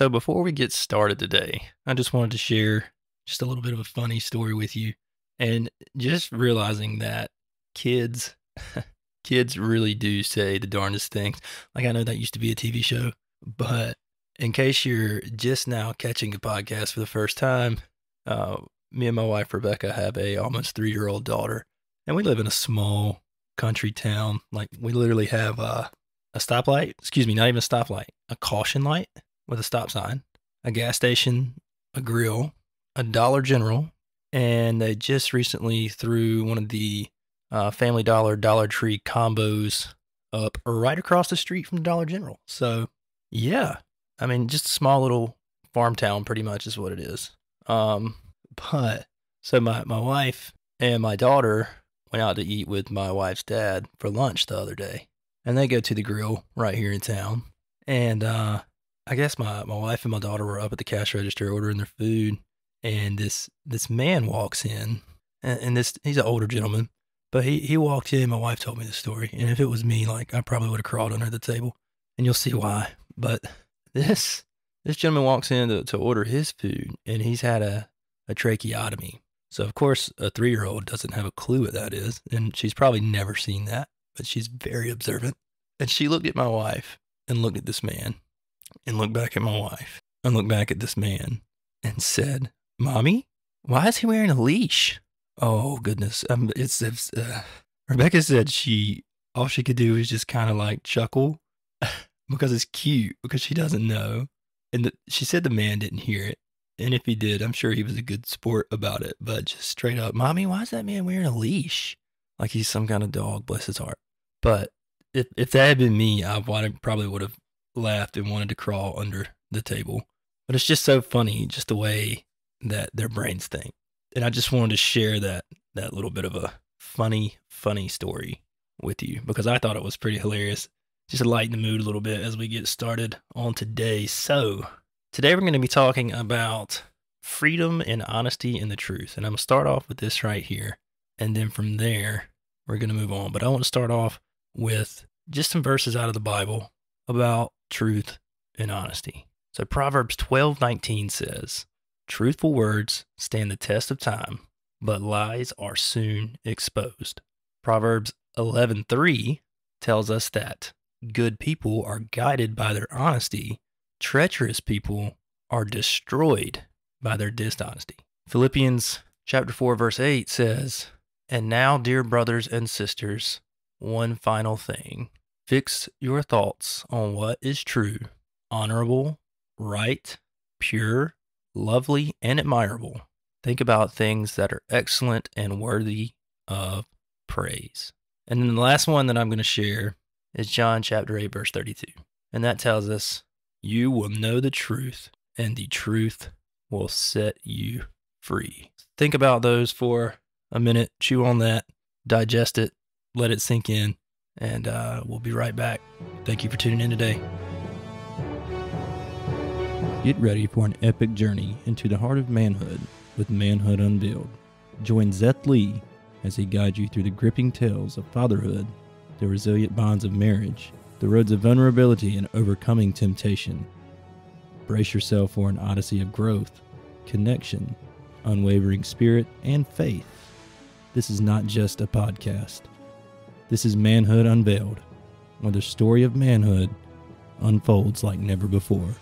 So, before we get started today, I just wanted to share just a little bit of a funny story with you and just realizing that kids, kids really do say the darndest things. Like, I know that used to be a TV show, but in case you're just now catching a podcast for the first time, uh, me and my wife Rebecca have a almost three year old daughter, and we live in a small country town. Like we literally have uh, a stoplight. Excuse me, not even a stoplight, a caution light with a stop sign, a gas station, a grill, a Dollar General, and they just recently threw one of the uh, Family Dollar Dollar Tree combos up right across the street from Dollar General. So yeah, I mean, just a small little farm town, pretty much is what it is. Um, but so my my wife and my daughter went out to eat with my wife's dad for lunch the other day, and they go to the grill right here in town. And uh, I guess my my wife and my daughter were up at the cash register ordering their food, and this this man walks in, and, and this he's an older gentleman, but he he walked in. My wife told me the story, and if it was me, like I probably would have crawled under the table, and you'll see why. But this this gentleman walks in to, to order his food, and he's had a a tracheotomy. So of course, a three year old doesn't have a clue what that is, and she's probably never seen that, but she's very observant. And she looked at my wife and looked at this man, and looked back at my wife and looked back at this man and said, "Mommy, why is he wearing a leash?" Oh goodness, um, it's, it's uh, Rebecca said she all she could do was just kind of like chuckle because it's cute because she doesn't know, and the, she said the man didn't hear it, and if he did, I'm sure he was a good sport about it. But just straight up, mommy, why is that man wearing a leash? Like he's some kind of dog, bless his heart. But if if that had been me, I probably would have laughed and wanted to crawl under the table. But it's just so funny, just the way that their brains think. And I just wanted to share that that little bit of a funny, funny story with you because I thought it was pretty hilarious. Just to lighten the mood a little bit as we get started on today. So, Today we're going to be talking about freedom and honesty and the truth. And I'm going to start off with this right here. And then from there, we're going to move on. But I want to start off with just some verses out of the Bible about truth and honesty. So Proverbs 12:19 says, "Truthful words stand the test of time, but lies are soon exposed." Proverbs 11:3 tells us that good people are guided by their honesty Treacherous people are destroyed by their dishonesty. Philippians chapter 4 verse 8 says, "And now, dear brothers and sisters, one final thing. Fix your thoughts on what is true, honorable, right, pure, lovely, and admirable. Think about things that are excellent and worthy of praise." And then the last one that I'm going to share is John chapter 8 verse 32. And that tells us you will know the truth, and the truth will set you free. Think about those for a minute, chew on that, digest it, let it sink in, and uh, we'll be right back. Thank you for tuning in today. Get ready for an epic journey into the heart of manhood with Manhood Unveiled. Join Zeth Lee as he guides you through the gripping tales of fatherhood, the resilient bonds of marriage, the roads of vulnerability and overcoming temptation. Brace yourself for an odyssey of growth, connection, unwavering spirit, and faith. This is not just a podcast. This is Manhood Unveiled, where the story of manhood unfolds like never before.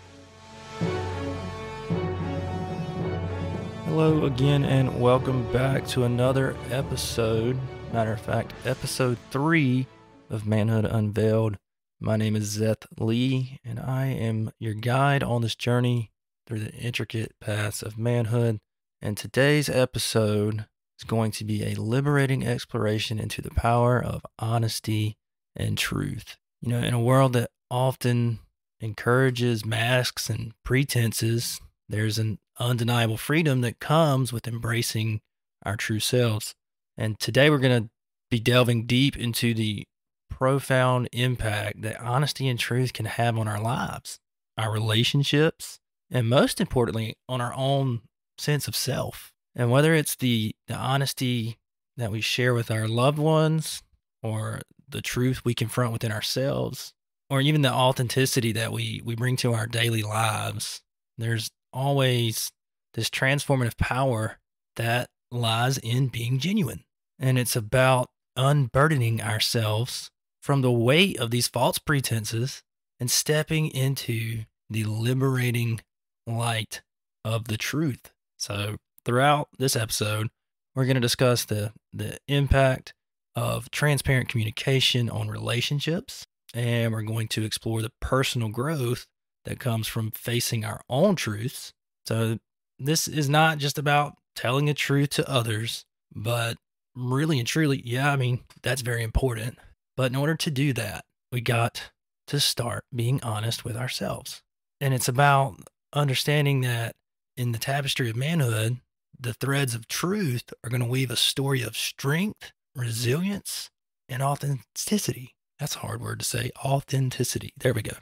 Hello again, and welcome back to another episode. Matter of fact, episode three of Manhood Unveiled. My name is Zeth Lee, and I am your guide on this journey through the intricate paths of manhood. And today's episode is going to be a liberating exploration into the power of honesty and truth. You know, in a world that often encourages masks and pretenses, there's an undeniable freedom that comes with embracing our true selves. And today we're going to be delving deep into the profound impact that honesty and truth can have on our lives, our relationships, and most importantly, on our own sense of self. And whether it's the, the honesty that we share with our loved ones, or the truth we confront within ourselves, or even the authenticity that we, we bring to our daily lives, There's always this transformative power that lies in being genuine. And it's about unburdening ourselves from the weight of these false pretenses and stepping into the liberating light of the truth. So, throughout this episode, we're going to discuss the, the impact of transparent communication on relationships, and we're going to explore the personal growth that comes from facing our own truths. So, this is not just about telling the truth to others, but really and truly, yeah, I mean, that's very important. But in order to do that, we got to start being honest with ourselves. And it's about understanding that in the tapestry of manhood, the threads of truth are going to weave a story of strength, resilience, and authenticity. That's a hard word to say. Authenticity. There we go.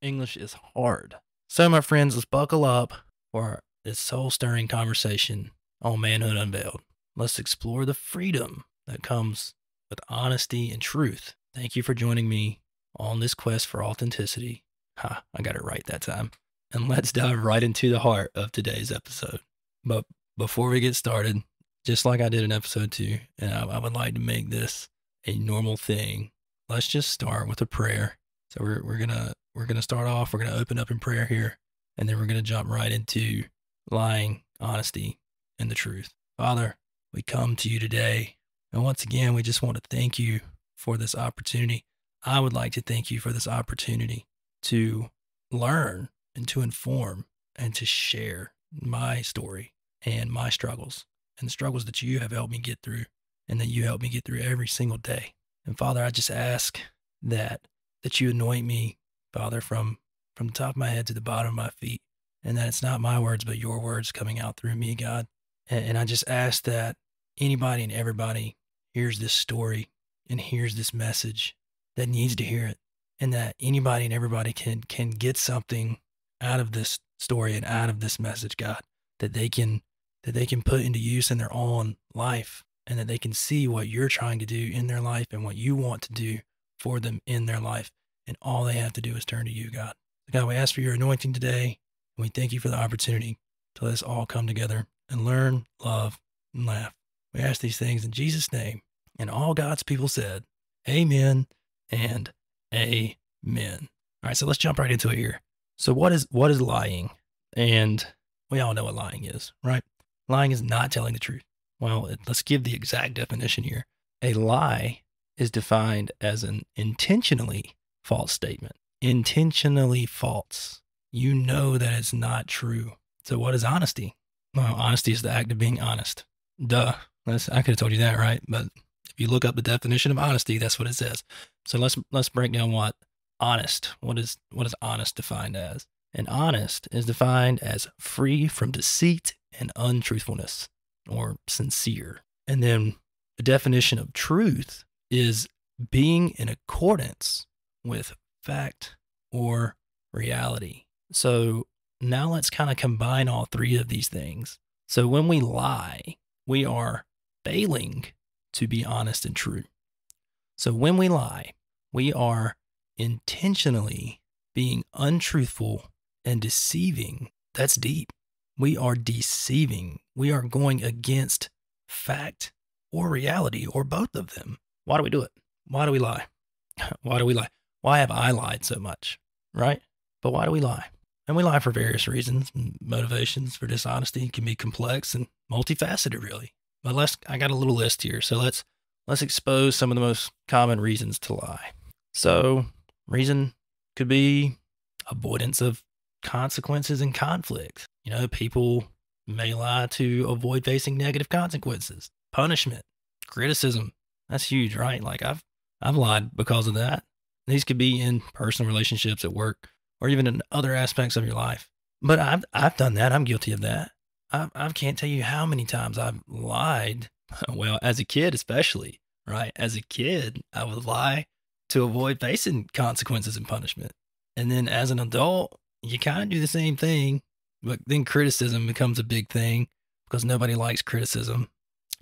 English is hard. So, my friends, let's buckle up for this soul stirring conversation on Manhood Unveiled. Let's explore the freedom that comes with honesty and truth. Thank you for joining me on this quest for authenticity. Ha, I got it right that time. And let's dive right into the heart of today's episode. But before we get started, just like I did in episode two, and I, I would like to make this a normal thing, let's just start with a prayer. So we're, we're gonna we're gonna start off, we're gonna open up in prayer here, and then we're gonna jump right into lying, honesty, and the truth. Father, we come to you today. And once again, we just want to thank you for this opportunity. I would like to thank you for this opportunity to learn and to inform and to share my story and my struggles and the struggles that you have helped me get through and that you help me get through every single day. And Father, I just ask that that you anoint me, Father, from from the top of my head to the bottom of my feet, and that it's not my words but your words coming out through me, God. And, and I just ask that anybody and everybody hears this story and hears this message that needs to hear it and that anybody and everybody can can get something out of this story and out of this message god that they can that they can put into use in their own life and that they can see what you're trying to do in their life and what you want to do for them in their life and all they have to do is turn to you god god we ask for your anointing today and we thank you for the opportunity to let us all come together and learn love and laugh we ask these things in Jesus' name. And all God's people said, Amen and Amen. All right, so let's jump right into it here. So what is what is lying? And we all know what lying is, right? Lying is not telling the truth. Well, let's give the exact definition here. A lie is defined as an intentionally false statement. Intentionally false. You know that it's not true. So what is honesty? Well, honesty is the act of being honest. Duh. That's, I could have told you that, right? But if you look up the definition of honesty, that's what it says. So let's let's break down what honest. What is what is honest defined as? And honest is defined as free from deceit and untruthfulness or sincere. And then the definition of truth is being in accordance with fact or reality. So now let's kind of combine all three of these things. So when we lie, we are failing to be honest and true. So when we lie, we are intentionally being untruthful and deceiving. That's deep. We are deceiving. We are going against fact or reality or both of them. Why do we do it? Why do we lie? Why do we lie? Why have I lied so much? Right? But why do we lie? And we lie for various reasons. Motivations for dishonesty can be complex and multifaceted, really. But let's I got a little list here. So let's let's expose some of the most common reasons to lie. So, reason could be avoidance of consequences and conflict. You know, people may lie to avoid facing negative consequences, punishment, criticism. That's huge, right? Like I've I've lied because of that. These could be in personal relationships at work or even in other aspects of your life. But I've I've done that. I'm guilty of that. I, I can't tell you how many times I've lied. Well, as a kid, especially, right? As a kid, I would lie to avoid facing consequences and punishment. And then as an adult, you kind of do the same thing, but then criticism becomes a big thing because nobody likes criticism.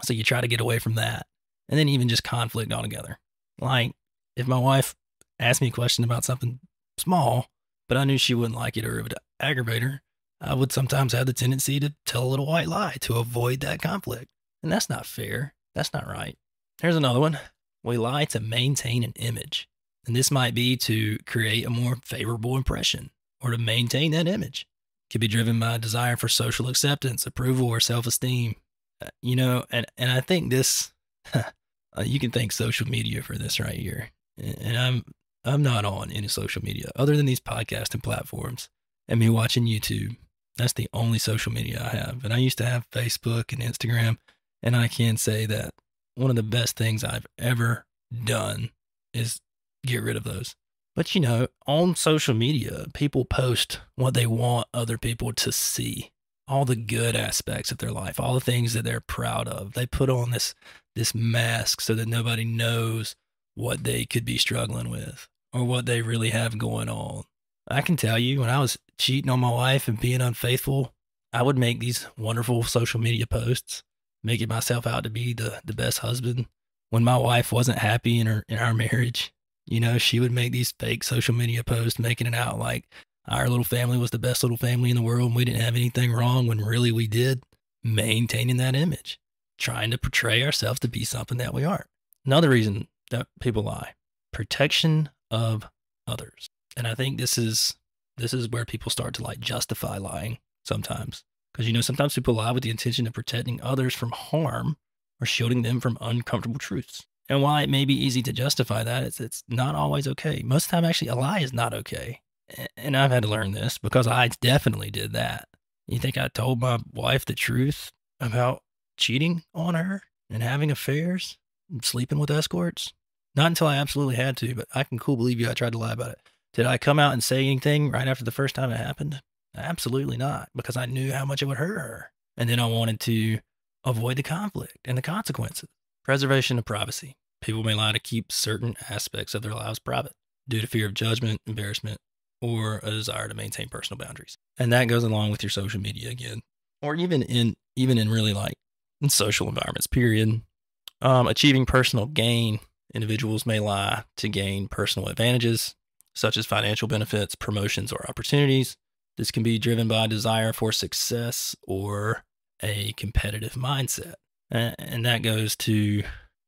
So you try to get away from that. And then even just conflict altogether. Like if my wife asked me a question about something small, but I knew she wouldn't like it or it would aggravate her, I would sometimes have the tendency to tell a little white lie to avoid that conflict. And that's not fair. That's not right. Here's another one. We lie to maintain an image. And this might be to create a more favorable impression or to maintain that image. Could be driven by a desire for social acceptance, approval, or self esteem. Uh, you know, and, and I think this, uh, you can thank social media for this right here. And I'm, I'm not on any social media other than these podcasting platforms and me watching YouTube. That's the only social media I have. And I used to have Facebook and Instagram. And I can say that one of the best things I've ever done is get rid of those. But you know, on social media, people post what they want other people to see. All the good aspects of their life, all the things that they're proud of. They put on this this mask so that nobody knows what they could be struggling with or what they really have going on. I can tell you when I was cheating on my wife and being unfaithful, I would make these wonderful social media posts, making myself out to be the, the best husband. When my wife wasn't happy in her in our marriage, you know, she would make these fake social media posts, making it out like our little family was the best little family in the world and we didn't have anything wrong when really we did. Maintaining that image, trying to portray ourselves to be something that we aren't. Another reason that people lie protection of others. And I think this is this is where people start to like justify lying sometimes. Because you know, sometimes people lie with the intention of protecting others from harm or shielding them from uncomfortable truths. And while it may be easy to justify that, it's it's not always okay. Most of the time, actually, a lie is not okay. And I've had to learn this because I definitely did that. You think I told my wife the truth about cheating on her and having affairs and sleeping with escorts? Not until I absolutely had to, but I can cool believe you I tried to lie about it. Did I come out and say anything right after the first time it happened? Absolutely not, because I knew how much it would hurt her. And then I wanted to avoid the conflict and the consequences. Preservation of privacy. People may lie to keep certain aspects of their lives private due to fear of judgment, embarrassment, or a desire to maintain personal boundaries. And that goes along with your social media again, or even in even in really like in social environments. Period. Um, achieving personal gain. Individuals may lie to gain personal advantages, such as financial benefits, promotions, or opportunities. This can be driven by a desire for success or a competitive mindset. And that goes to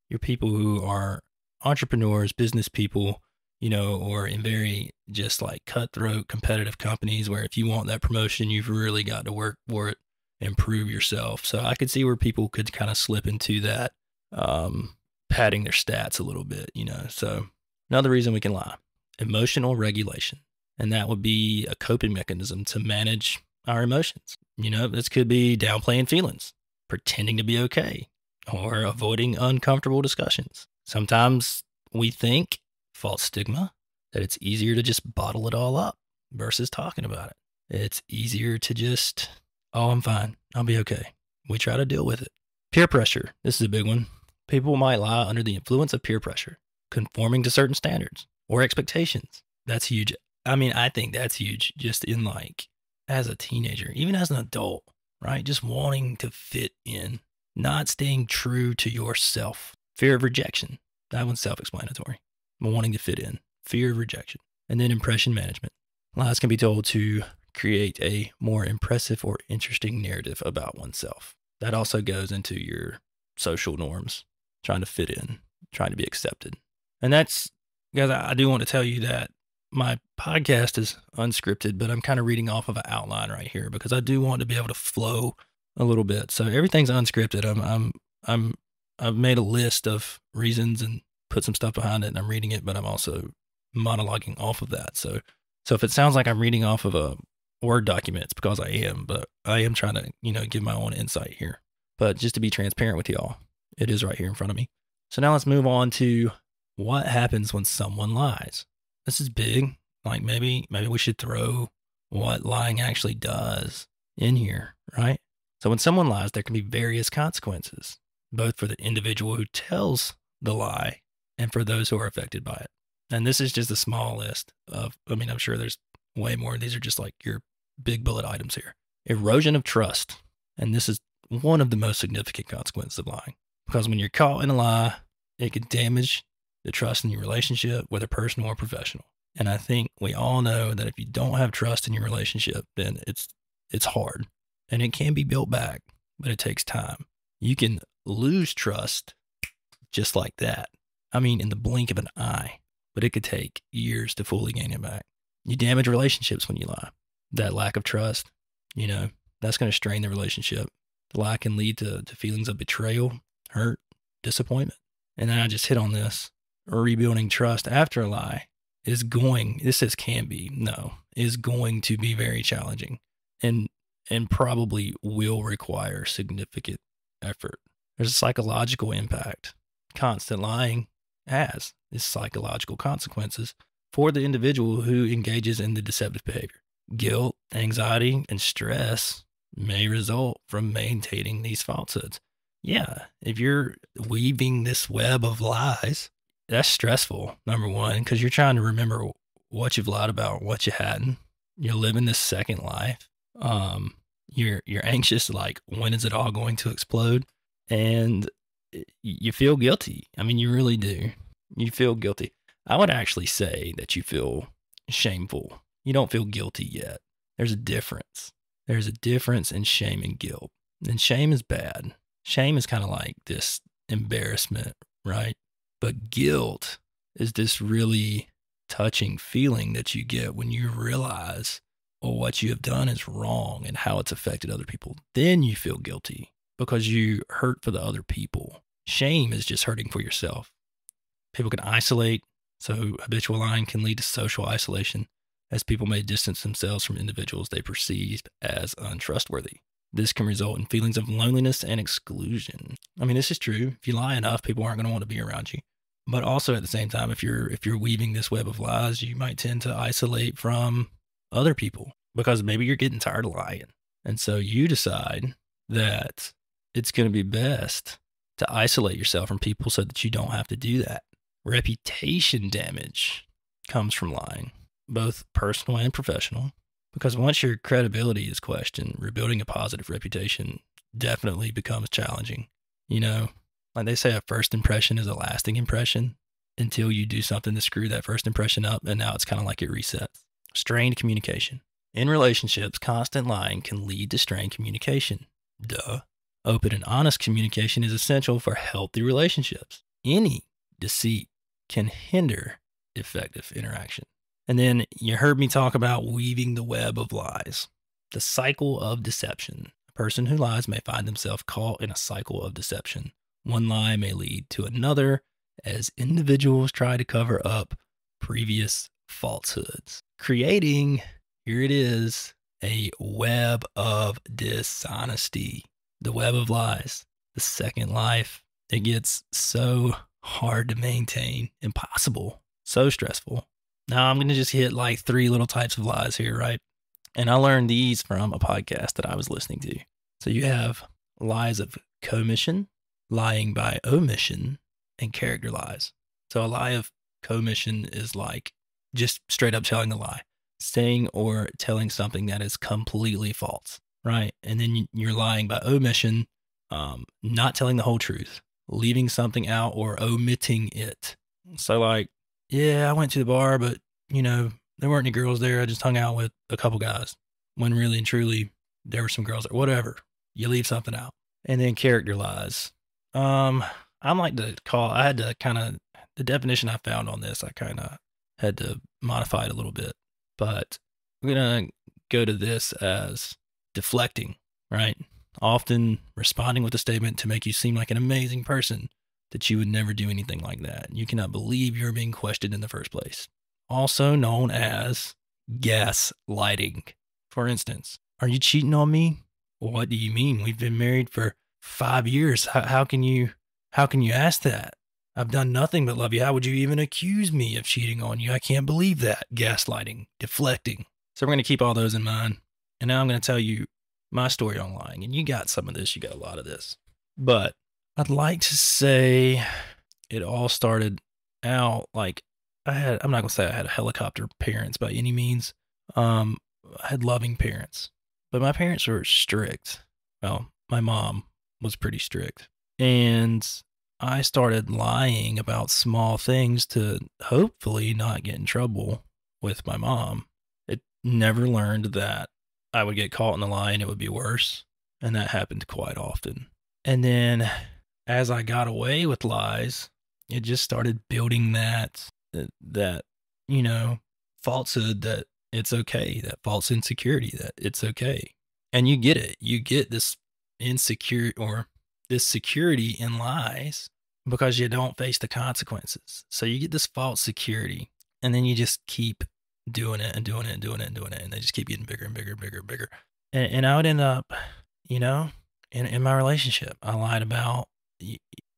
your people who are entrepreneurs, business people, you know, or in very just like cutthroat competitive companies where if you want that promotion, you've really got to work for it and prove yourself. So I could see where people could kind of slip into that, um, padding their stats a little bit, you know. So another reason we can lie emotional regulation. And that would be a coping mechanism to manage our emotions. You know, this could be downplaying feelings, pretending to be okay, or avoiding uncomfortable discussions. Sometimes we think, false stigma, that it's easier to just bottle it all up versus talking about it. It's easier to just, oh, I'm fine. I'll be okay. We try to deal with it. Peer pressure. This is a big one. People might lie under the influence of peer pressure, conforming to certain standards or expectations. That's huge. I mean, I think that's huge just in like as a teenager, even as an adult, right? Just wanting to fit in, not staying true to yourself. Fear of rejection. That one's self explanatory. Wanting to fit in, fear of rejection. And then impression management. Lies can be told to create a more impressive or interesting narrative about oneself. That also goes into your social norms, trying to fit in, trying to be accepted. And that's, guys, I do want to tell you that my podcast is unscripted, but I'm kind of reading off of an outline right here because I do want to be able to flow a little bit. So everything's unscripted. I'm I'm I'm I've made a list of reasons and put some stuff behind it and I'm reading it, but I'm also monologuing off of that. So so if it sounds like I'm reading off of a Word document, it's because I am, but I am trying to, you know, give my own insight here. But just to be transparent with y'all, it is right here in front of me. So now let's move on to what happens when someone lies this is big. Like maybe maybe we should throw what lying actually does in here, right? So when someone lies, there can be various consequences, both for the individual who tells the lie and for those who are affected by it. And this is just a small list of, I mean, I'm sure there's way more. These are just like your big bullet items here. Erosion of trust. And this is one of the most significant consequences of lying. Because when you're caught in a lie, it can damage the trust in your relationship, whether personal or professional. And I think we all know that if you don't have trust in your relationship, then it's it's hard and it can be built back, but it takes time. You can lose trust just like that. I mean, in the blink of an eye, but it could take years to fully gain it back. You damage relationships when you lie. That lack of trust, you know, that's going to strain the relationship. The lie can lead to, to feelings of betrayal, hurt, disappointment. And then I just hit on this rebuilding trust after a lie is going, this says can be, no, is going to be very challenging and, and probably will require significant effort. There's a psychological impact. Constant lying has its psychological consequences for the individual who engages in the deceptive behavior. Guilt, anxiety, and stress may result from maintaining these falsehoods. Yeah, if you're weaving this web of lies, that's stressful, number one, because you're trying to remember what you've lied about, what you hadn't. You're living this second life. Um, you're you're anxious, like when is it all going to explode? And you feel guilty. I mean, you really do. You feel guilty. I would actually say that you feel shameful. You don't feel guilty yet. There's a difference. There's a difference in shame and guilt. And shame is bad. Shame is kind of like this embarrassment, right? But guilt is this really touching feeling that you get when you realize well, what you have done is wrong and how it's affected other people. Then you feel guilty because you hurt for the other people. Shame is just hurting for yourself. People can isolate, so habitual lying can lead to social isolation as people may distance themselves from individuals they perceive as untrustworthy. This can result in feelings of loneliness and exclusion. I mean, this is true. If you lie enough, people aren't going to want to be around you. But also at the same time, if you're if you're weaving this web of lies, you might tend to isolate from other people because maybe you're getting tired of lying. And so you decide that it's going to be best to isolate yourself from people so that you don't have to do that. Reputation damage comes from lying, both personal and professional, because once your credibility is questioned, rebuilding a positive reputation definitely becomes challenging. You know, like they say, a first impression is a lasting impression until you do something to screw that first impression up. And now it's kind of like it resets. Strained communication. In relationships, constant lying can lead to strained communication. Duh. Open and honest communication is essential for healthy relationships. Any deceit can hinder effective interaction. And then you heard me talk about weaving the web of lies, the cycle of deception. A person who lies may find themselves caught in a cycle of deception. One lie may lead to another as individuals try to cover up previous falsehoods, creating, here it is, a web of dishonesty the web of lies, the second life. It gets so hard to maintain, impossible, so stressful. Now I'm going to just hit like three little types of lies here, right? And I learned these from a podcast that I was listening to. So you have lies of commission, lying by omission, and character lies. So a lie of commission is like just straight up telling a lie, saying or telling something that is completely false right? And then you're lying by omission, um, not telling the whole truth, leaving something out or omitting it. So, like, yeah, I went to the bar, but you know, there weren't any girls there. I just hung out with a couple guys. When really and truly, there were some girls there. Whatever. You leave something out. And then character lies. Um, I'm like to call. I had to kind of the definition I found on this. I kind of had to modify it a little bit, but I'm gonna go to this as deflecting, right? Often responding with a statement to make you seem like an amazing person that you would never do anything like that. You cannot believe you're being questioned in the first place. Also known as gaslighting. For instance, are you cheating on me? What do you mean? We've been married for five years. How, how can you how can you ask that? I've done nothing but love you. How would you even accuse me of cheating on you? I can't believe that. Gaslighting, deflecting. So we're going to keep all those in mind. And now I'm going to tell you my story on lying. And you got some of this, you got a lot of this. But I'd like to say it all started out like I had, I'm not going to say I had helicopter parents by any means. Um, I had loving parents, but my parents were strict. Well, my mom was pretty strict. And I started lying about small things to hopefully not get in trouble with my mom. It never learned that I would get caught in the lie and it would be worse. And that happened quite often. And then as I got away with lies, it just started building that, that, you know, falsehood that it's okay, that false insecurity that it's okay. And you get it. You get this insecure or this security in lies because you don't face the consequences. So you get this false security and then you just keep doing it and doing it and doing it and doing it. And they just keep getting bigger and bigger and bigger and bigger. And, and I would end up, you know, in, in my relationship, I lied about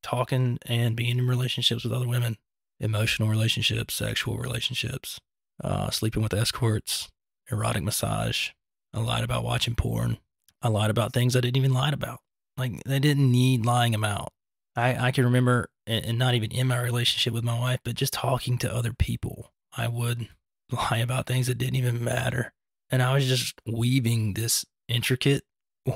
talking and being in relationships with other women, emotional relationships, sexual relationships, uh, sleeping with escorts, erotic massage. I lied about watching porn. I lied about things I didn't even lie about. Like they didn't need lying about. I, I can remember, and not even in my relationship with my wife, but just talking to other people, I would lie about things that didn't even matter. And I was just weaving this intricate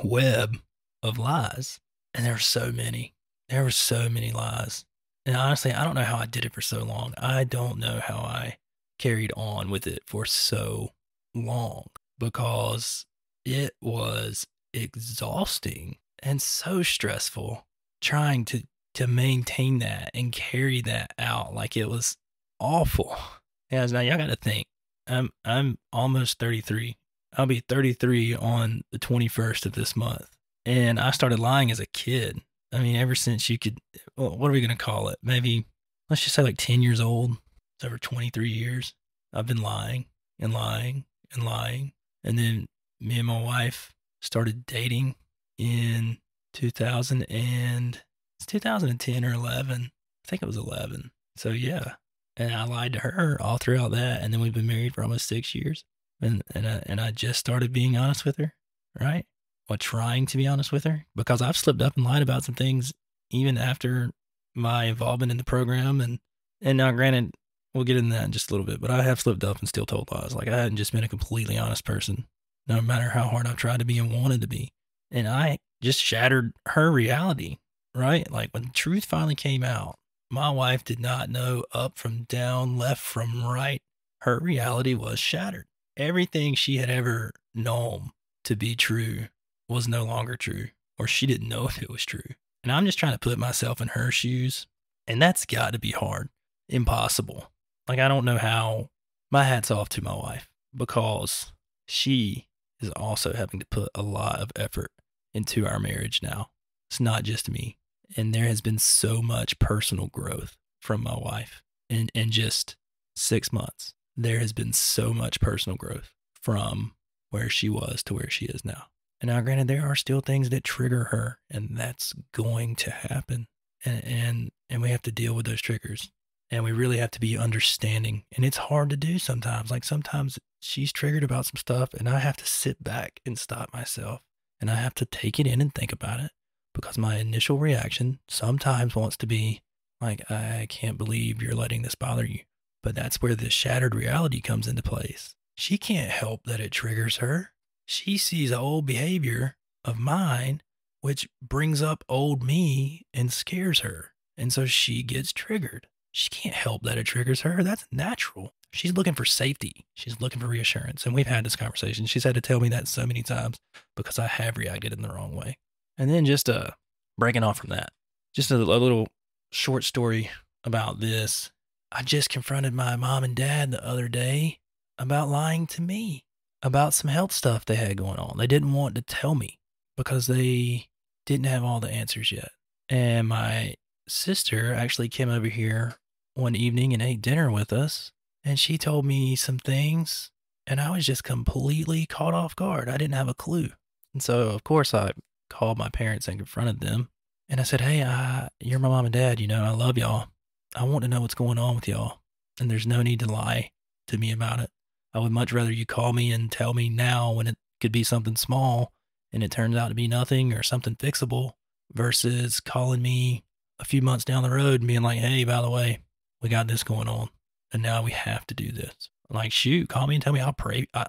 web of lies. And there were so many. There were so many lies. And honestly, I don't know how I did it for so long. I don't know how I carried on with it for so long because it was exhausting and so stressful trying to to maintain that and carry that out like it was awful. Yeah, now y'all got to think. I'm I'm almost 33. I'll be 33 on the 21st of this month. And I started lying as a kid. I mean, ever since you could, well, what are we going to call it? Maybe, let's just say like 10 years old. It's over 23 years. I've been lying and lying and lying. And then me and my wife started dating in 2000 and it's 2010 or 11. I think it was 11. So yeah. And I lied to her all throughout that. And then we've been married for almost six years. And, and, I, and I just started being honest with her, right? Or trying to be honest with her because I've slipped up and lied about some things even after my involvement in the program. And, and now granted, we'll get into that in just a little bit, but I have slipped up and still told lies. Like I hadn't just been a completely honest person, no matter how hard I've tried to be and wanted to be. And I just shattered her reality, right? Like when the truth finally came out, my wife did not know up from down, left from right. Her reality was shattered. Everything she had ever known to be true was no longer true, or she didn't know if it was true. And I'm just trying to put myself in her shoes, and that's got to be hard, impossible. Like, I don't know how. My hat's off to my wife because she is also having to put a lot of effort into our marriage now. It's not just me. And there has been so much personal growth from my wife in, in just six months. There has been so much personal growth from where she was to where she is now. And now, granted, there are still things that trigger her, and that's going to happen. And, and, and we have to deal with those triggers. And we really have to be understanding. And it's hard to do sometimes. Like sometimes she's triggered about some stuff, and I have to sit back and stop myself and I have to take it in and think about it because my initial reaction sometimes wants to be like, I can't believe you're letting this bother you. But that's where the shattered reality comes into place. She can't help that it triggers her. She sees old behavior of mine, which brings up old me and scares her. And so she gets triggered. She can't help that it triggers her. That's natural. She's looking for safety. She's looking for reassurance. And we've had this conversation. She's had to tell me that so many times because I have reacted in the wrong way. And then just uh, breaking off from that, just a, a little short story about this. I just confronted my mom and dad the other day about lying to me about some health stuff they had going on. They didn't want to tell me because they didn't have all the answers yet. And my sister actually came over here one evening and ate dinner with us and she told me some things and I was just completely caught off guard. I didn't have a clue. And so, of course, I called my parents and confronted them. And I said, Hey, I, you're my mom and dad. You know, I love y'all. I want to know what's going on with y'all. And there's no need to lie to me about it. I would much rather you call me and tell me now when it could be something small and it turns out to be nothing or something fixable versus calling me a few months down the road and being like, Hey, by the way, we got this going on and now we have to do this. Like, shoot, call me and tell me I'll pray. I,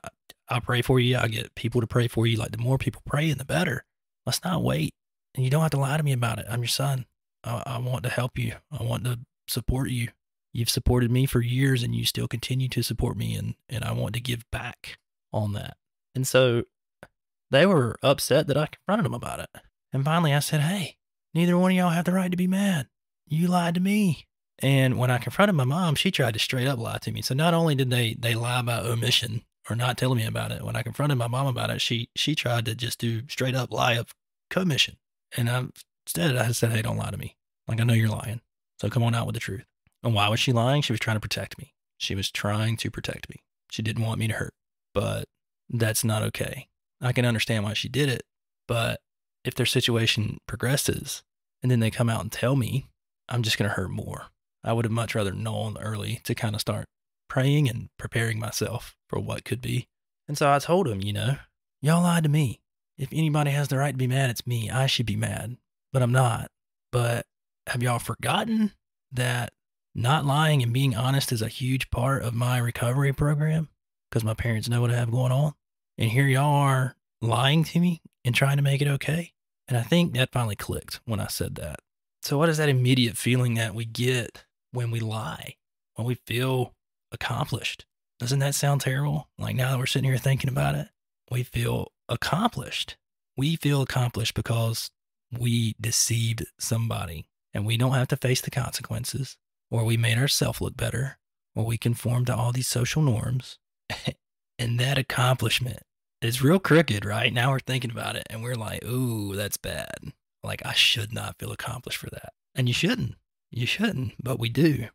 I'll pray for you. I get people to pray for you. Like, the more people pray, in the better. Let's not wait. And you don't have to lie to me about it. I'm your son. I, I want to help you. I want to support you. You've supported me for years and you still continue to support me. And, and I want to give back on that. And so they were upset that I confronted them about it. And finally, I said, Hey, neither one of y'all have the right to be mad. You lied to me. And when I confronted my mom, she tried to straight up lie to me. So not only did they they lie by omission or not telling me about it, when I confronted my mom about it, she she tried to just do straight up lie of commission. And I instead I said, Hey, don't lie to me. Like I know you're lying. So come on out with the truth. And why was she lying? She was trying to protect me. She was trying to protect me. She didn't want me to hurt. But that's not okay. I can understand why she did it, but if their situation progresses and then they come out and tell me, I'm just going to hurt more. I would have much rather known early to kind of start praying and preparing myself for what could be. And so I told him, you know, y'all lied to me. If anybody has the right to be mad, it's me. I should be mad, but I'm not. But have y'all forgotten that not lying and being honest is a huge part of my recovery program? Because my parents know what I have going on. And here y'all are lying to me and trying to make it okay. And I think that finally clicked when I said that. So, what is that immediate feeling that we get when we lie, when we feel accomplished? Doesn't that sound terrible? Like now that we're sitting here thinking about it, we feel accomplished. We feel accomplished because we deceived somebody and we don't have to face the consequences, or we made ourselves look better, or we conform to all these social norms. and that accomplishment is real crooked, right? Now we're thinking about it and we're like, ooh, that's bad. Like, I should not feel accomplished for that. And you shouldn't. You shouldn't, but we do.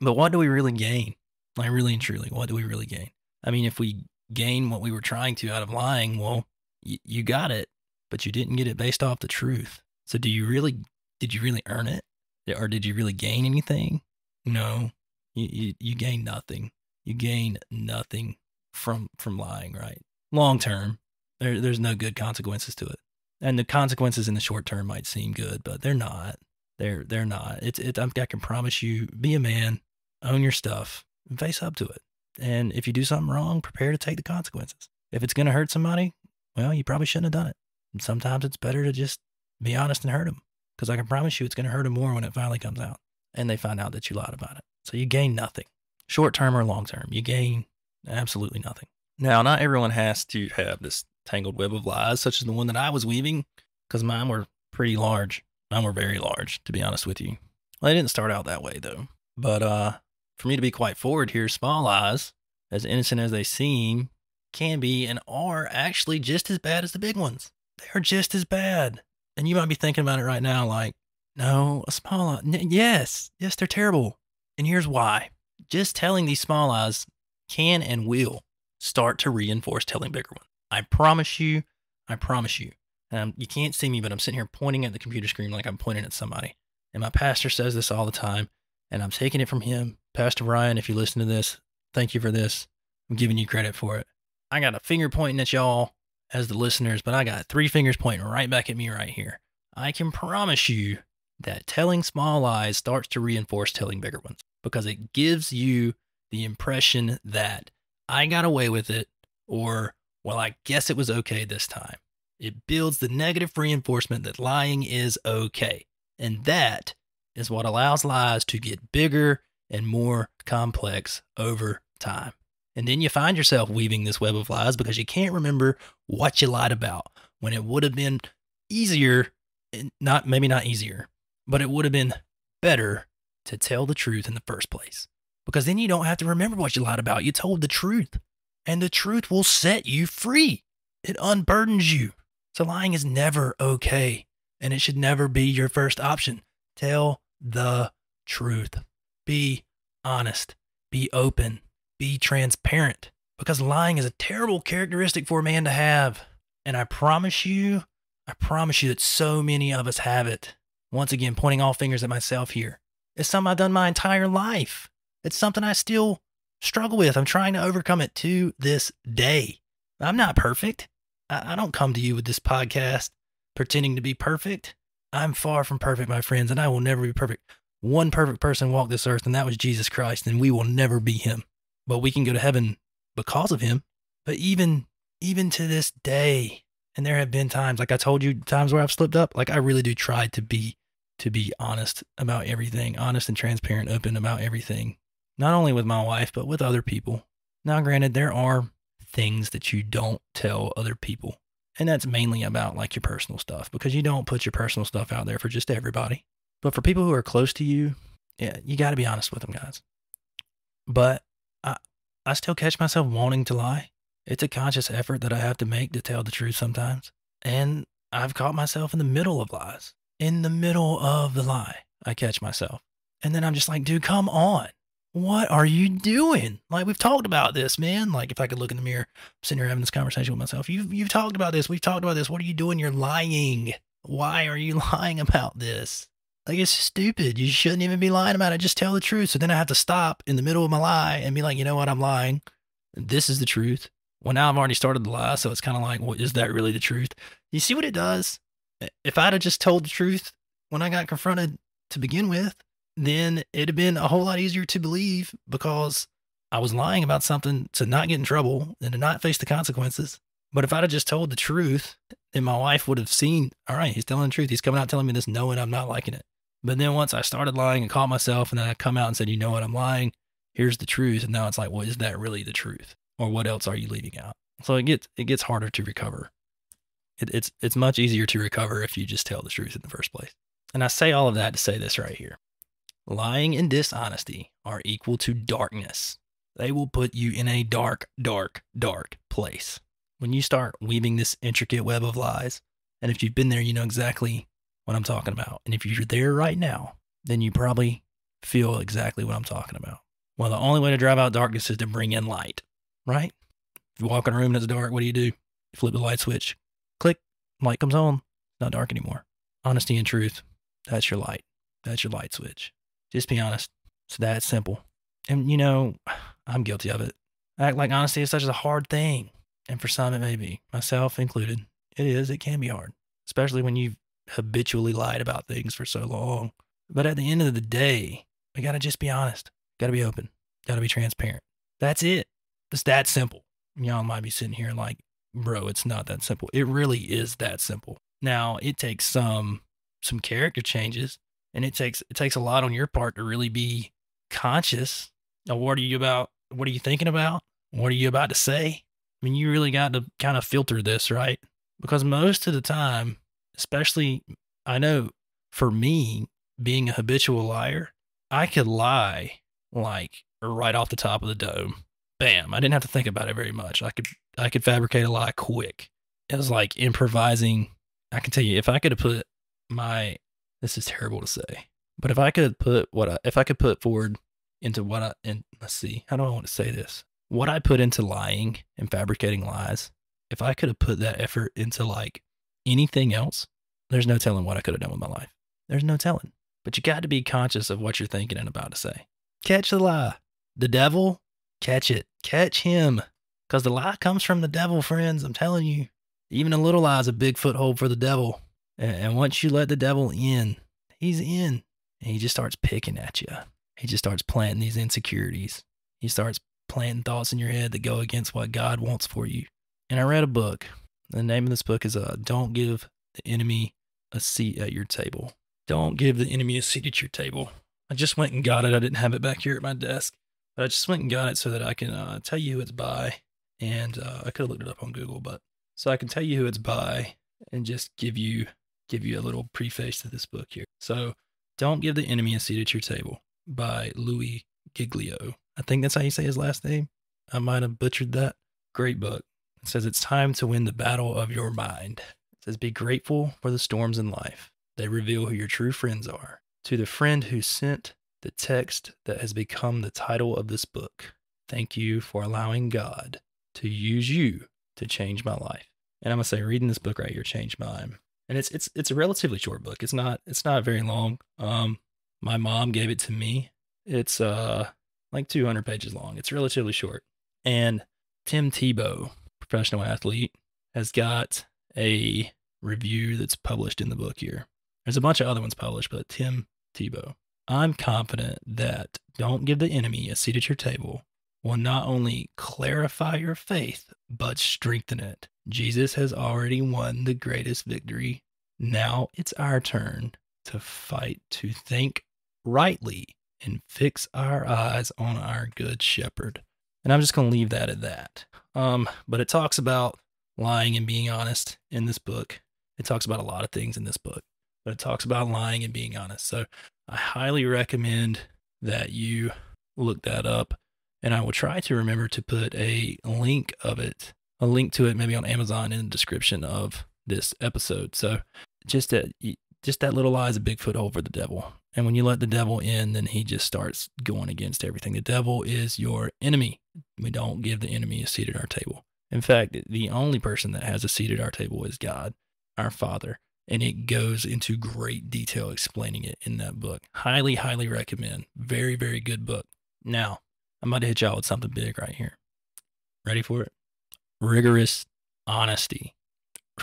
But what do we really gain? Like, really and truly, what do we really gain? I mean, if we gain what we were trying to out of lying, well, you got it, but you didn't get it based off the truth. So, do you really, did you really earn it? Or did you really gain anything? No, you, you, you gain nothing. You gain nothing from, from lying, right? long term, there, there's no good consequences to it. And the consequences in the short term might seem good, but they're not. They're they're not. It's it. I can promise you, be a man, own your stuff, and face up to it. And if you do something wrong, prepare to take the consequences. If it's going to hurt somebody, well, you probably shouldn't have done it. And sometimes it's better to just be honest and hurt them, because I can promise you, it's going to hurt them more when it finally comes out and they find out that you lied about it. So you gain nothing, short term or long term. You gain absolutely nothing. Now, not everyone has to have this tangled web of lies, such as the one that I was weaving, because mine were pretty large. Mine were very large, to be honest with you. Well, they didn't start out that way, though. But uh, for me to be quite forward here, small eyes, as innocent as they seem, can be and are actually just as bad as the big ones. They are just as bad. And you might be thinking about it right now, like, no, a small lie. N- yes, yes, they're terrible. And here's why. Just telling these small eyes can and will start to reinforce telling bigger ones. I promise you, I promise you. Um, you can't see me, but I'm sitting here pointing at the computer screen like I'm pointing at somebody. And my pastor says this all the time, and I'm taking it from him. Pastor Brian, if you listen to this, thank you for this. I'm giving you credit for it. I got a finger pointing at y'all as the listeners, but I got three fingers pointing right back at me right here. I can promise you that telling small lies starts to reinforce telling bigger ones because it gives you the impression that I got away with it, or, well, I guess it was okay this time. It builds the negative reinforcement that lying is okay. And that is what allows lies to get bigger and more complex over time. And then you find yourself weaving this web of lies because you can't remember what you lied about when it would have been easier, not maybe not easier, but it would have been better to tell the truth in the first place because then you don't have to remember what you lied about. You told the truth, and the truth will set you free. It unburdens you. So lying is never okay, and it should never be your first option. Tell the truth. Be honest. Be open. Be transparent. Because lying is a terrible characteristic for a man to have. And I promise you, I promise you that so many of us have it. Once again, pointing all fingers at myself here. It's something I've done my entire life. It's something I still struggle with. I'm trying to overcome it to this day. I'm not perfect. I, don't come to you with this podcast pretending to be perfect. I'm far from perfect, my friends, and I will never be perfect. One perfect person walked this earth, and that was Jesus Christ, and we will never be him. But we can go to heaven because of him. But even even to this day, and there have been times, like I told you, times where I've slipped up. Like I really do try to be to be honest about everything, honest and transparent, open about everything not only with my wife, but with other people. Now, granted, there are things that you don't tell other people. And that's mainly about like your personal stuff because you don't put your personal stuff out there for just everybody. But for people who are close to you, yeah, you got to be honest with them, guys. But I, I still catch myself wanting to lie. It's a conscious effort that I have to make to tell the truth sometimes. And I've caught myself in the middle of lies. In the middle of the lie, I catch myself. And then I'm just like, dude, come on. What are you doing? Like we've talked about this, man. Like if I could look in the mirror, I'm sitting here having this conversation with myself. You've you've talked about this. We've talked about this. What are you doing? You're lying. Why are you lying about this? Like it's stupid. You shouldn't even be lying about it. Just tell the truth. So then I have to stop in the middle of my lie and be like, you know what? I'm lying. This is the truth. Well, now I've already started the lie, so it's kind of like, well, is that really the truth? You see what it does? If I'd have just told the truth when I got confronted to begin with, then it'd have been a whole lot easier to believe because I was lying about something to not get in trouble and to not face the consequences. But if I'd have just told the truth, then my wife would have seen, all right, he's telling the truth. He's coming out telling me this, knowing I'm not liking it. But then once I started lying and caught myself, and then I come out and said, you know what, I'm lying. Here's the truth. And now it's like, well, is that really the truth? Or what else are you leaving out? So it gets it gets harder to recover. It, it's it's much easier to recover if you just tell the truth in the first place. And I say all of that to say this right here. Lying and dishonesty are equal to darkness. They will put you in a dark, dark, dark place. When you start weaving this intricate web of lies, and if you've been there, you know exactly what I'm talking about. And if you're there right now, then you probably feel exactly what I'm talking about. Well, the only way to drive out darkness is to bring in light, right? If you walk in a room that's dark, what do you do? You flip the light switch, click, light comes on, not dark anymore. Honesty and truth, that's your light. That's your light switch. Just be honest. It's that simple. And you know, I'm guilty of it. Act like honesty is such a hard thing. And for some, it may be, myself included. It is, it can be hard, especially when you've habitually lied about things for so long. But at the end of the day, we got to just be honest, got to be open, got to be transparent. That's it. It's that simple. Y'all might be sitting here like, bro, it's not that simple. It really is that simple. Now, it takes some some character changes and it takes it takes a lot on your part to really be conscious of what are you about what are you thinking about what are you about to say? I mean you really got to kind of filter this right? Because most of the time especially i know for me being a habitual liar i could lie like right off the top of the dome. Bam i didn't have to think about it very much. I could i could fabricate a lie quick. It was like improvising. I can tell you if i could have put my this is terrible to say, but if I could put what I, if I could put forward into what I, and let's see, how do I want to say this? What I put into lying and fabricating lies, if I could have put that effort into like anything else, there's no telling what I could have done with my life. There's no telling. But you got to be conscious of what you're thinking and about to say. Catch the lie. The devil, catch it. Catch him. Because the lie comes from the devil, friends. I'm telling you. Even a little lie is a big foothold for the devil. And once you let the devil in, he's in. And he just starts picking at you. He just starts planting these insecurities. He starts planting thoughts in your head that go against what God wants for you. And I read a book. The name of this book is uh, Don't Give the Enemy a Seat at Your Table. Don't give the enemy a seat at your table. I just went and got it. I didn't have it back here at my desk, but I just went and got it so that I can uh, tell you who it's by. And uh, I could have looked it up on Google, but so I can tell you who it's by and just give you give you a little preface to this book here. So, Don't Give the Enemy a Seat at Your Table by Louie Giglio. I think that's how you say his last name. I might have butchered that. Great book. It says it's time to win the battle of your mind. It says be grateful for the storms in life. They reveal who your true friends are. To the friend who sent the text that has become the title of this book, thank you for allowing God to use you to change my life. And I'm gonna say, reading this book right here changed mine and it's it's it's a relatively short book. It's not it's not very long. Um, my mom gave it to me. It's uh like 200 pages long. It's relatively short. And Tim Tebow, professional athlete, has got a review that's published in the book here. There's a bunch of other ones published, but Tim Tebow. I'm confident that don't give the enemy a seat at your table will not only clarify your faith, but strengthen it. Jesus has already won the greatest victory. Now it's our turn to fight, to think rightly, and fix our eyes on our good shepherd. And I'm just going to leave that at that. Um, but it talks about lying and being honest in this book. It talks about a lot of things in this book, but it talks about lying and being honest. So I highly recommend that you look that up. And I will try to remember to put a link of it, a link to it maybe on Amazon in the description of this episode. So just that, just that little lie is a big foothold for the devil. And when you let the devil in, then he just starts going against everything. The devil is your enemy. We don't give the enemy a seat at our table. In fact, the only person that has a seat at our table is God, our Father. And it goes into great detail explaining it in that book. Highly, highly recommend. Very, very good book. Now, I'm about to hit y'all with something big right here. Ready for it? Rigorous honesty.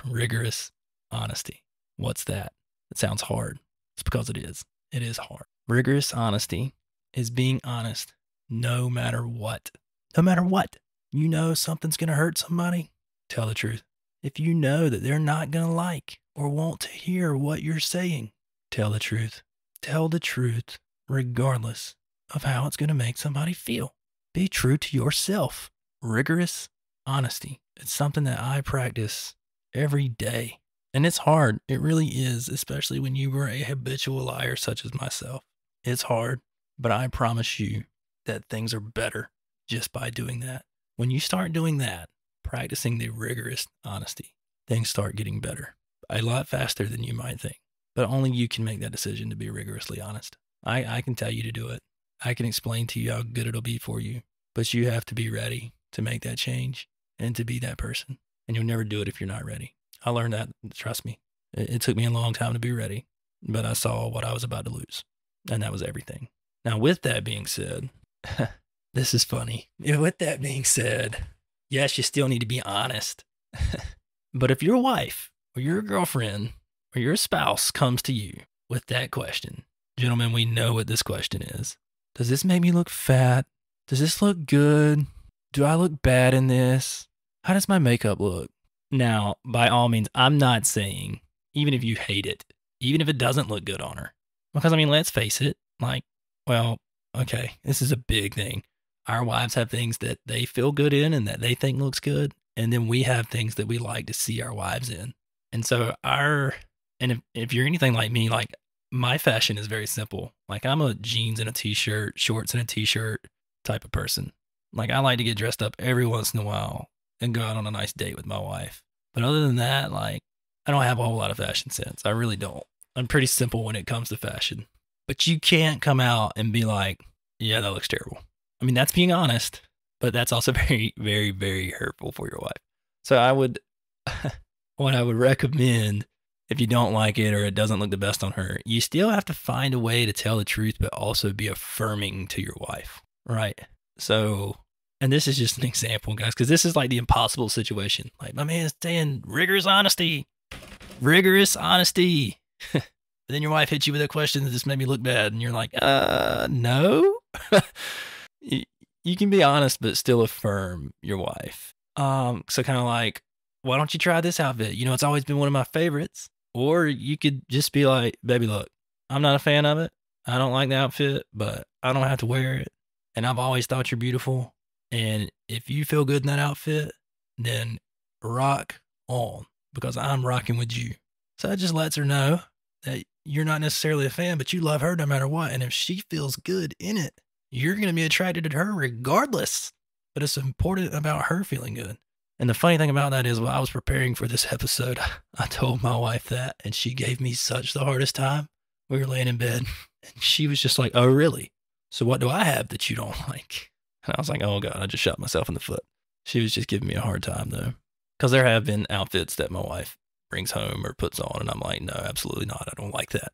Rigorous honesty. What's that? It sounds hard. It's because it is. It is hard. Rigorous honesty is being honest no matter what. No matter what. You know something's going to hurt somebody? Tell the truth. If you know that they're not going to like or want to hear what you're saying, tell the truth. Tell the truth regardless of how it's going to make somebody feel. Be true to yourself. Rigorous honesty. It's something that I practice every day. And it's hard. It really is, especially when you were a habitual liar such as myself. It's hard, but I promise you that things are better just by doing that. When you start doing that, practicing the rigorous honesty, things start getting better a lot faster than you might think. But only you can make that decision to be rigorously honest. I, I can tell you to do it. I can explain to you how good it'll be for you, but you have to be ready to make that change and to be that person. And you'll never do it if you're not ready. I learned that, trust me. It, it took me a long time to be ready, but I saw what I was about to lose, and that was everything. Now, with that being said, this is funny. With that being said, yes, you still need to be honest. but if your wife or your girlfriend or your spouse comes to you with that question, gentlemen, we know what this question is. Does this make me look fat? Does this look good? Do I look bad in this? How does my makeup look? Now, by all means, I'm not saying, even if you hate it, even if it doesn't look good on her, because I mean, let's face it, like, well, okay, this is a big thing. Our wives have things that they feel good in and that they think looks good. And then we have things that we like to see our wives in. And so our, and if, if you're anything like me, like my fashion is very simple. Like I'm a jeans and a t-shirt, shorts and a t-shirt type of person. Like I like to get dressed up every once in a while and go out on a nice date with my wife. But other than that, like I don't have a whole lot of fashion sense. I really don't. I'm pretty simple when it comes to fashion. But you can't come out and be like, yeah, that looks terrible. I mean, that's being honest, but that's also very, very, very hurtful for your wife. So I would, what I would recommend if you don't like it or it doesn't look the best on her, you still have to find a way to tell the truth, but also be affirming to your wife, right? So, and this is just an example, guys, because this is like the impossible situation. Like my man's saying rigorous honesty, rigorous honesty. then your wife hits you with a question that just made me look bad, and you're like, uh, no. you, you can be honest, but still affirm your wife. Um, so kind of like, why don't you try this outfit? You know, it's always been one of my favorites. Or you could just be like, baby, look, I'm not a fan of it. I don't like the outfit, but I don't have to wear it. And I've always thought you're beautiful. And if you feel good in that outfit, then rock on because I'm rocking with you. So that just lets her know that you're not necessarily a fan, but you love her no matter what. And if she feels good in it, you're going to be attracted to her regardless. But it's important about her feeling good. And the funny thing about that is, while I was preparing for this episode, I told my wife that, and she gave me such the hardest time. We were laying in bed, and she was just like, Oh, really? So, what do I have that you don't like? And I was like, Oh, God, I just shot myself in the foot. She was just giving me a hard time, though. Because there have been outfits that my wife brings home or puts on, and I'm like, No, absolutely not. I don't like that.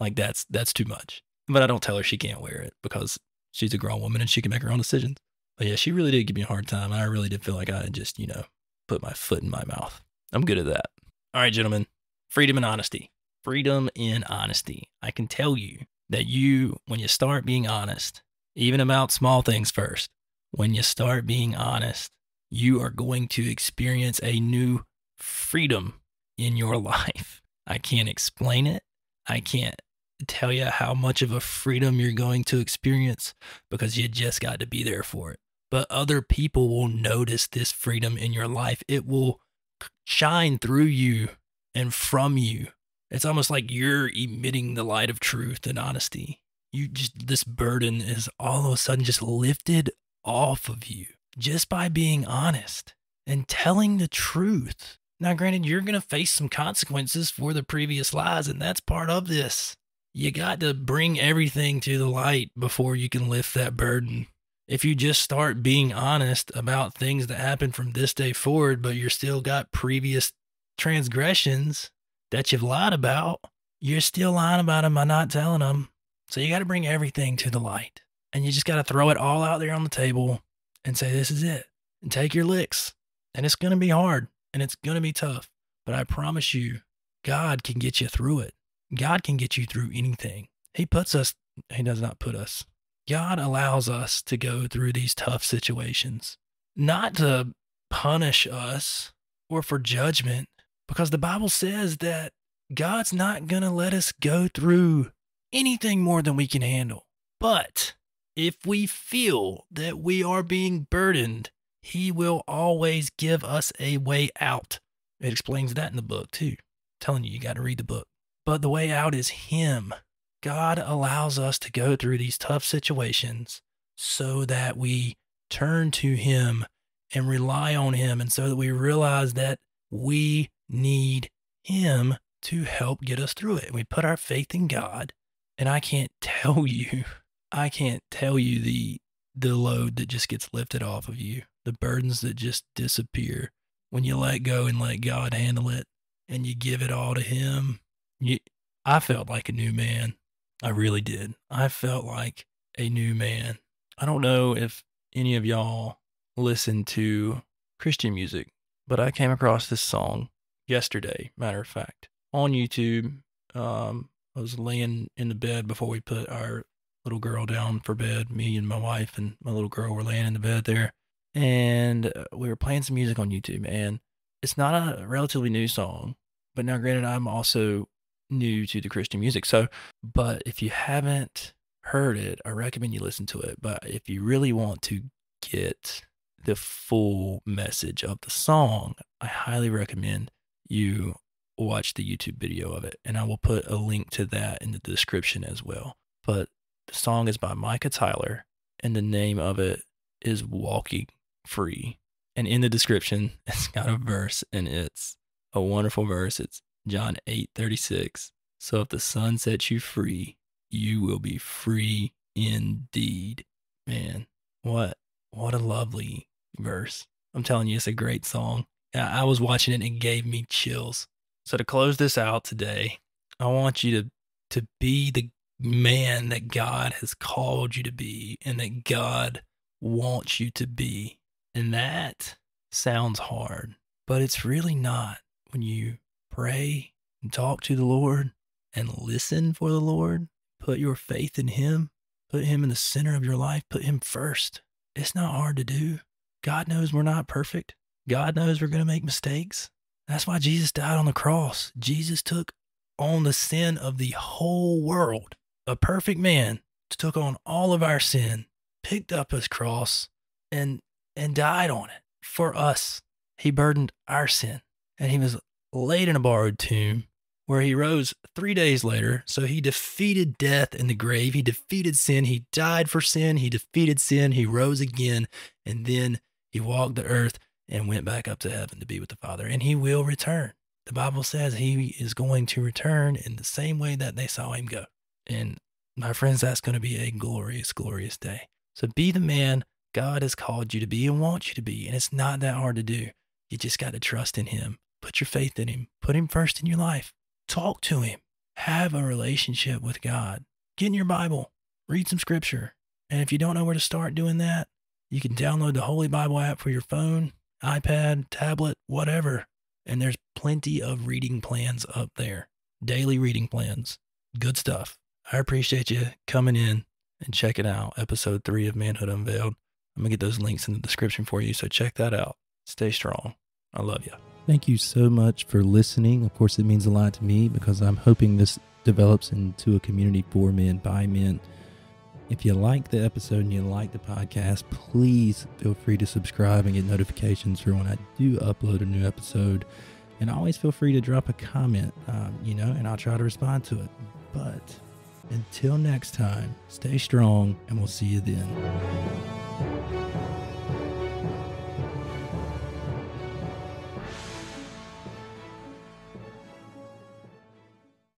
Like, that's, that's too much. But I don't tell her she can't wear it because she's a grown woman and she can make her own decisions. But yeah, she really did give me a hard time. I really did feel like I had just, you know, put my foot in my mouth. I'm good at that. All right, gentlemen, freedom and honesty. Freedom and honesty. I can tell you that you, when you start being honest, even about small things first, when you start being honest, you are going to experience a new freedom in your life. I can't explain it. I can't tell you how much of a freedom you're going to experience because you just got to be there for it but other people will notice this freedom in your life. It will shine through you and from you. It's almost like you're emitting the light of truth and honesty. You just, this burden is all of a sudden just lifted off of you just by being honest and telling the truth. Now, granted, you're going to face some consequences for the previous lies, and that's part of this. You got to bring everything to the light before you can lift that burden. If you just start being honest about things that happened from this day forward, but you're still got previous transgressions that you've lied about, you're still lying about them by not telling them. So you got to bring everything to the light. And you just got to throw it all out there on the table and say, this is it. And take your licks. And it's going to be hard and it's going to be tough. But I promise you, God can get you through it. God can get you through anything. He puts us, He does not put us. God allows us to go through these tough situations, not to punish us or for judgment, because the Bible says that God's not going to let us go through anything more than we can handle. But if we feel that we are being burdened, He will always give us a way out. It explains that in the book, too. I'm telling you, you got to read the book. But the way out is Him. God allows us to go through these tough situations so that we turn to Him and rely on Him, and so that we realize that we need Him to help get us through it. We put our faith in God, and I can't tell you, I can't tell you the the load that just gets lifted off of you, the burdens that just disappear when you let go and let God handle it, and you give it all to Him. You, I felt like a new man. I really did. I felt like a new man. I don't know if any of y'all listen to Christian music, but I came across this song yesterday, matter of fact, on YouTube. Um, I was laying in the bed before we put our little girl down for bed. Me and my wife and my little girl were laying in the bed there, and uh, we were playing some music on YouTube. And it's not a relatively new song, but now, granted, I'm also new to the Christian music. So, but if you haven't heard it, I recommend you listen to it. But if you really want to get the full message of the song, I highly recommend you watch the YouTube video of it. And I will put a link to that in the description as well. But the song is by Micah Tyler, and the name of it is Walking Free. And in the description, it's got a verse, and it's a wonderful verse. It's John 8 36. So if the Son sets you free, you will be free indeed. Man, what what a lovely verse. I'm telling you, it's a great song. I was watching it and it gave me chills. So to close this out today, I want you to to be the man that God has called you to be and that God wants you to be. And that sounds hard, but it's really not when you pray and talk to the Lord and listen for the Lord, put your faith in Him, put Him in the center of your life, put Him first. It's not hard to do. God knows we're not perfect. God knows we're going to make mistakes. That's why Jesus died on the cross. Jesus took on the sin of the whole world. A perfect man took on all of our sin, picked up his cross, and and died on it for us. He burdened our sin, and he was laid in a borrowed tomb where he rose three days later. So he defeated death in the grave. He defeated sin. He died for sin. He defeated sin. He rose again. And then he walked the earth and went back up to heaven to be with the Father. And he will return. The Bible says he is going to return in the same way that they saw him go. And my friends, that's going to be a glorious, glorious day. So be the man God has called you to be and wants you to be. And it's not that hard to do. You just got to trust in him. Put your faith in him. Put him first in your life. Talk to him. Have a relationship with God. Get in your Bible. Read some scripture. And if you don't know where to start doing that, you can download the Holy Bible app for your phone, iPad, tablet, whatever. And there's plenty of reading plans up there, daily reading plans. Good stuff. I appreciate you coming in and checking out episode three of Manhood Unveiled. I'm going to get those links in the description for you. So check that out. Stay strong. I love you. Thank you so much for listening. Of course, it means a lot to me because I'm hoping this develops into a community for men, by men, If you like the episode and you like the podcast, please feel free to subscribe and get notifications for when I do upload a new episode. And always feel free to drop a comment, um, you know, and I'll try to respond to it. But until next time, stay strong and we'll see you then.